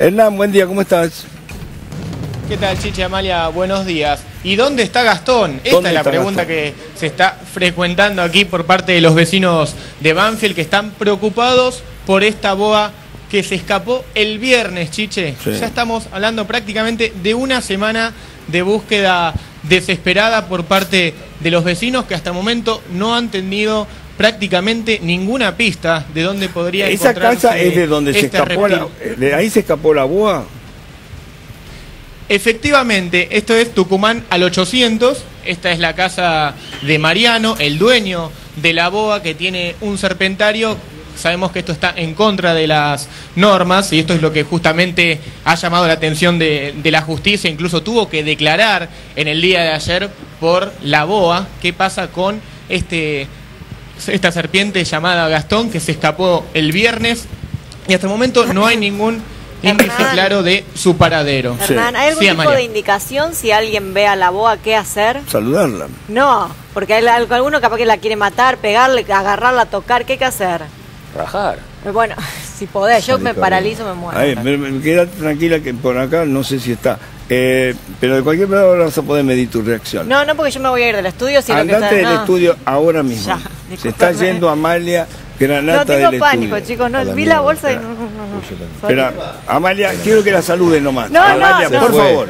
Hernán, buen día, ¿cómo estás? ¿Qué tal, Chiche Amalia? Buenos días. ¿Y dónde está Gastón? Esta ¿Dónde es la pregunta Gastón? que se está frecuentando aquí por parte de los vecinos de Banfield que están preocupados por esta boa que se escapó el viernes, Chiche. Sí. Ya estamos hablando prácticamente de una semana de búsqueda desesperada por parte de los vecinos que hasta el momento no han tenido prácticamente ninguna pista de dónde podría Esa casa es de donde se este escapó la, de ahí se escapó la boa. Efectivamente, esto es Tucumán al 800. Esta es la casa de Mariano, el dueño de la boa que tiene un serpentario. Sabemos que esto está en contra de las normas y esto es lo que justamente ha llamado la atención de, de la justicia. Incluso tuvo que declarar en el día de ayer por la boa qué pasa con este, esta serpiente llamada Gastón que se escapó el viernes y hasta el momento no hay ningún índice Hernán. claro de su paradero. Hernán, ¿hay algún Sí, tipo de indicación si alguien ve a la boa qué hacer? Saludarla. No, porque hay al- alguno capaz que la quiere matar, pegarle, agarrarla, tocar, ¿qué hay que hacer? Rajar. Bueno, si podés, yo Salí me paralizo, me muero. Ahí, me, me queda tranquila que por acá no sé si está. Eh, pero de cualquier manera vas a poder medir tu reacción. No, no, porque yo me voy a ir del estudio si lo que Andate está... del no. estudio ahora mismo. Ya, se está yendo Amalia Granata No tengo del pánico, estudio. chicos, no, la vi la bolsa y... Espera. no, no, no, no. Espera, Amalia, quiero que la salude nomás. No, no, Amalia, no. por favor.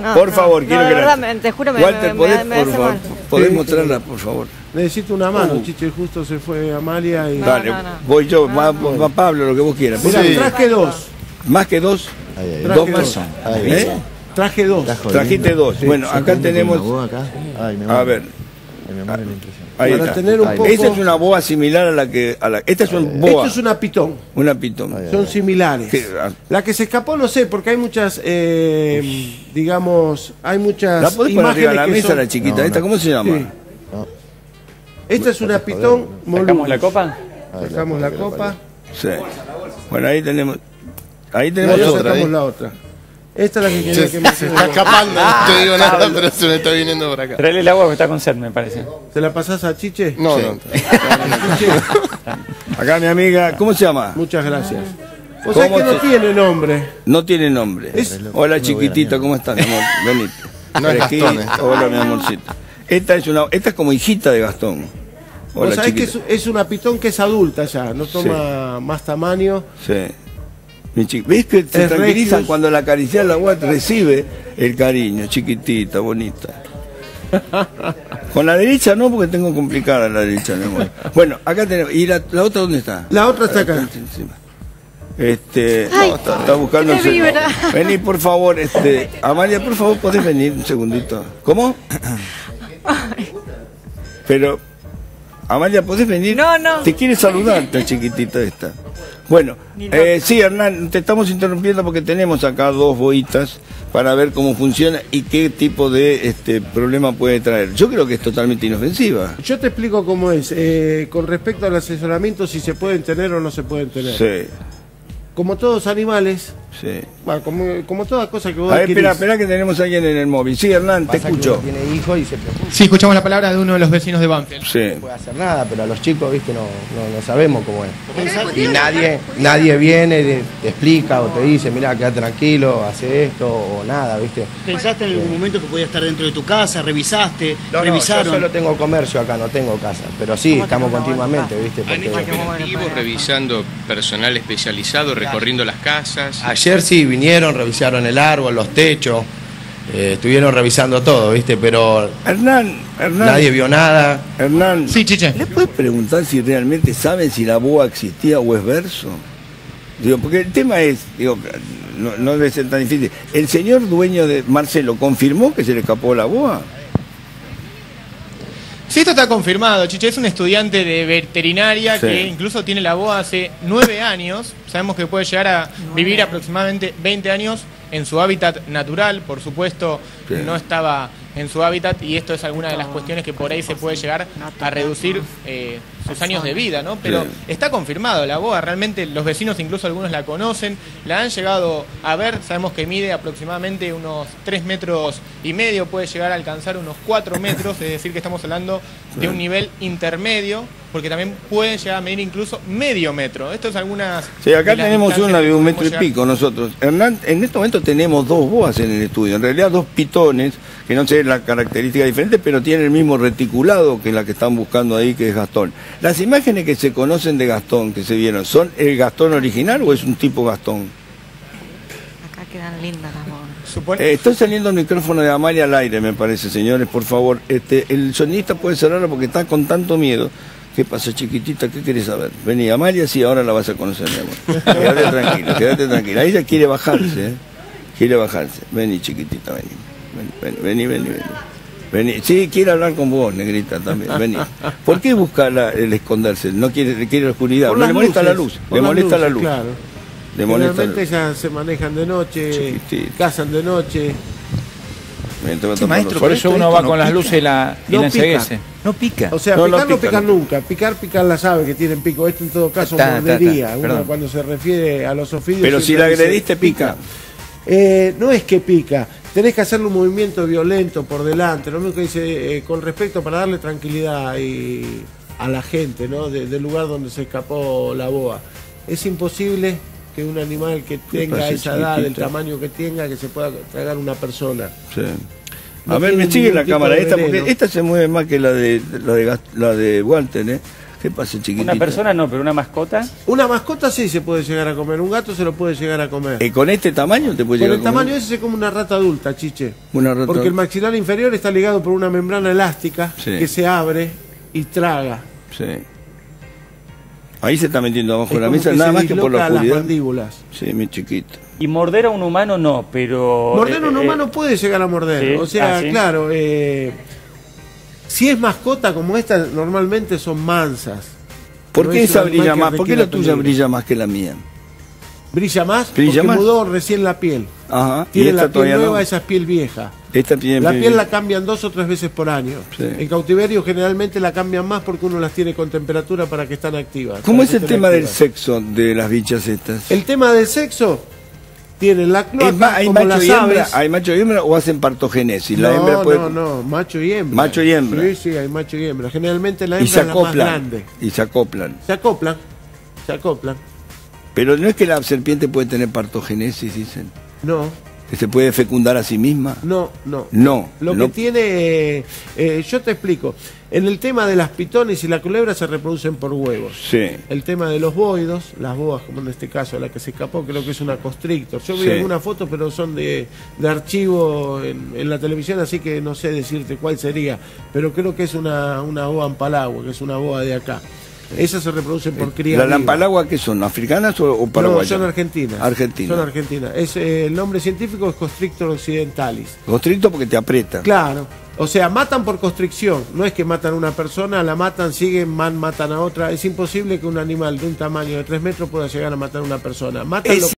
No, por no, favor, no, quiero que la... me- te juro, me- Walter, me- ¿podés, me por favor, podés Sí. mostrarla, por favor? Necesito una mano, Uh. Chiche, justo se fue Amalia y... No, Dale, no, no. voy yo, va, va Pablo, lo que vos quieras. Mira, Sí. traje dos, Más que dos, Ahí, ahí. dos más. Traje dos. Trajiste dos. Sí, bueno, ¿Estás acá tenemos... una boa acá? Ay, me A ver, ahí Para está. tener un Ahí. poco... Esta es una boa similar a la que... A la, esta es un boa, Esto es una pitón, una pitón. Ay, son similares. Ah. La que se escapó no sé, porque hay muchas, eh, digamos, hay muchas ¿La podés poner arriba de la que mesa, son- la chiquita? No, ¿Esta no. cómo se llama? Sí. Esta es una pitón ¿Sacamos la copa? Sacamos la copa, Sí. Bueno, ahí tenemos... Ahí tenemos otra, sacamos ¿eh? la otra. Esta es la que quería Se, que me se está escapando, no te digo nada, pero se me está viniendo por acá. Traele el agua que está con sed, me parece. ¿Se la pasás a Chiche? No, Sí. no. Chiche, Acá mi amiga, ¿cómo se llama? muchas gracias. O sea ¿Cómo que no te- tiene nombre. No tiene nombre. Es- Hola chiquitita, ¿cómo estás, mi amor? Venite. No es. Gastón, eh. Hola, mi amorcito. Esta es una, esta es como hijita de Gastón. O Hola, sea, es que es, es una pitón que es adulta ya, no toma más tamaño. Sí. ¿Ves que se Es tranquilizan cuando la acaricia la agua recibe el cariño, chiquitita, bonita? Con la derecha no, porque tengo complicada la derecha, mi amor. Bueno, acá tenemos. ¿Y la, la otra dónde está? La otra está acá. Este, Ay, no, está, está buscando el. Vení, por favor, este, Amalia, por favor, podés venir un segundito. ¿Cómo? Pero, Amalia, ¿podés venir? No, no. Te quiere saludar, esta chiquitita esta. Bueno, eh, sí, Hernán, te estamos interrumpiendo porque tenemos acá dos boitas para ver cómo funciona y qué tipo de este problema puede traer. Yo creo que es totalmente inofensiva. Yo te explico cómo es. Eh, con respecto al asesoramiento, si se pueden tener o no se pueden tener. Sí, Como todos animales, sí. bueno, como, como toda cosa que vos A ver, espera, espera que tenemos a alguien en el móvil. Sí, Hernán, te escucho. Tiene hijos y se preocupa. Sí, escuchamos la palabra de uno de los vecinos de Banfield. Sí. No puede hacer nada, pero a los chicos, viste, no, no, no sabemos cómo es. Y nadie, nadie viene, te, te explica o te dice, mira, quédate tranquilo, hace esto o nada, viste. ¿Pensaste en algún momento que podía estar dentro de tu casa? ¿Revisaste? No, no, ¿Revisaron? yo solo tengo comercio acá, no tengo casa, pero sí, estamos continuamente, viste. Porque... revisando personal especializado, recorriendo las casas. Ayer sí vinieron, revisaron el árbol, los techos, eh, estuvieron revisando todo, viste, pero Hernán, Hernán. nadie vio nada. Hernán, Sí, Chiche. ¿le puedes preguntar si realmente saben si la boa existía o es verso? Digo, porque el tema es, digo, no, no debe ser tan difícil. ¿El señor dueño de Marcelo confirmó que se le escapó la boa? Sí, esto está confirmado, Chiche. Es un estudiante de veterinaria Sí. que incluso tiene la boa hace nueve años. Sabemos que puede llegar a vivir aproximadamente 20 años en su hábitat natural. Por supuesto, Sí. no estaba en su hábitat y esto es alguna de las cuestiones que por ahí se puede llegar a reducir eh, sus años de vida, ¿no? Pero Sí. está confirmado, la boa realmente los vecinos incluso algunos la conocen, la han llegado a ver, sabemos que mide aproximadamente unos 3 metros y medio, puede llegar a alcanzar unos 4 metros, es decir que estamos hablando de un nivel intermedio, porque también pueden llegar a medir incluso medio metro. Esto es algunas... Sí, acá tenemos una de un metro y llegar. pico nosotros. Hernán, en este momento tenemos dos boas en el estudio, en realidad dos pitones, que no sé la característica diferente, pero tienen el mismo reticulado que la que están buscando ahí, que es Gastón. Las imágenes que se conocen de Gastón, que se vieron, ¿son el Gastón original o es un tipo Gastón? Acá quedan lindas las. Supone- Eh, estoy saliendo el micrófono de Amalia al aire, me parece, señores, por favor. Este, el sonista puede cerrarlo porque está con tanto miedo. ¿Qué pasa, chiquitita? ¿Qué querés saber? Vení, Amalia, sí, ahora la vas a conocer, mi amor. Quédate tranquila, quédate tranquila. Ella quiere bajarse, ¿eh? Quiere bajarse. Vení, chiquitita, vení. Vení, vení, vení, vení. Vení. Sí, quiere hablar con vos, negrita, también. Vení. ¿Por qué busca la- el esconderse? No quiere, quiere la oscuridad. Por No le molesta la luz. luces, por Le molesta la luces, luz. Claro. Le molesta la ellas se manejan de noche, Chiquitito. cazan de noche. Sí, maestro, Por eso esto- uno esto va no con las pica. luces y la, y No la pica. No pica. O sea, No, picar no pica, pican no. nunca. Picar, picar las aves que tienen pico. Esto en todo caso Ta, ta, ta, mordería. Uno cuando se refiere a los ofidios. Pero si la agrediste, pica. Eh, no es que pica, tenés que hacerle un movimiento violento por delante. Lo mismo que dice eh, con respecto para darle tranquilidad y a la gente ¿no? De- del lugar donde se escapó la boa. Es imposible que un animal que tenga esa edad, del tamaño que tenga, que se pueda tragar una persona. Sí. No A ver, me sigue la cámara esta porque esta se mueve más que la de la de, la de Walter, ¿eh? ¿Qué pasa, chiquitita? Una persona no, pero una mascota. Una mascota sí se puede llegar a comer, un gato se lo puede llegar a comer. Eh, ¿Con este tamaño te puede Con llegar el a comer? tamaño ese se come una rata adulta, chiche. Una rata Porque el maxilar inferior está ligado por una membrana elástica Sí. que se abre y traga. Sí. Ahí se está metiendo abajo de la mesa, nada se más que por la disloca las oscuridad. mandíbulas. Sí, mi chiquito. Y morder a un humano no, pero. Morder a un eh, eh, humano puede llegar a morder. sí, O sea, ah, sí. claro, eh, si es mascota como esta, normalmente son mansas. ¿Por qué es esa brilla que más? ¿Por qué la tuya peligro. brilla más que la mía? ¿Brilla más? ¿Brilla porque más? mudó recién la piel. Ajá. Tiene la piel nueva, no. esa es piel vieja. Esta tiene La piel la cambian dos o tres veces por año. Sí. En cautiverio generalmente la cambian más porque uno las tiene con temperatura para que están activas. ¿Cómo es el tema del sexo de las bichas estas? El tema del sexo tienen la cloaca más, ¿Hay como macho las y hembra? aves. ¿Hay macho y hembra o hacen partogénesis? La no, hembra puede... no, no, macho y hembra. Macho y hembra. Sí, sí, hay macho y hembra. Generalmente la Y hembra se es la más acoplan. grande. Y se acoplan. Se acoplan, se acoplan. Pero no es que la serpiente puede tener partogénesis, dicen. No, se puede fecundar a sí misma. no, no. No. Lo no. que tiene, eh, eh, yo te explico. En el tema de las pitones y la culebra se reproducen por huevos. Sí. El tema de los boidos, las boas, como en este caso la que se escapó, creo que es una constrictor. Yo vi Sí. algunas fotos, pero son de, de archivo en, en la televisión, así que no sé decirte cuál sería. Pero creo que es una, una boa ampalagua, que es una boa de acá. Esas se reproducen por cría. ¿La lampalagua qué son? ¿Africanas o, o No, paraguayas? son argentinas. Argentinas. Son argentinas. Es, eh, el nombre científico es Constrictor occidentalis. Constricto porque te aprieta. Claro. O sea, matan por constricción. No es que matan a una persona, la matan, siguen, man, matan a otra. Es imposible que un animal de un tamaño de 3 metros pueda llegar a matar a una persona. Matan